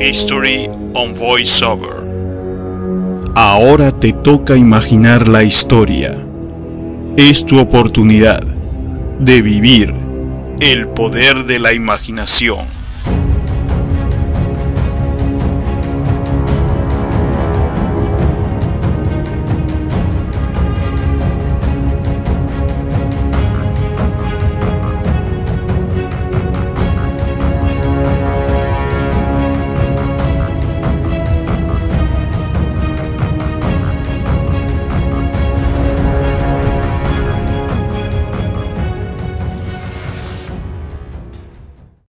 History on VoiceOver. Ahora te toca imaginar la historia. Es tu oportunidad de vivir el poder de la imaginación.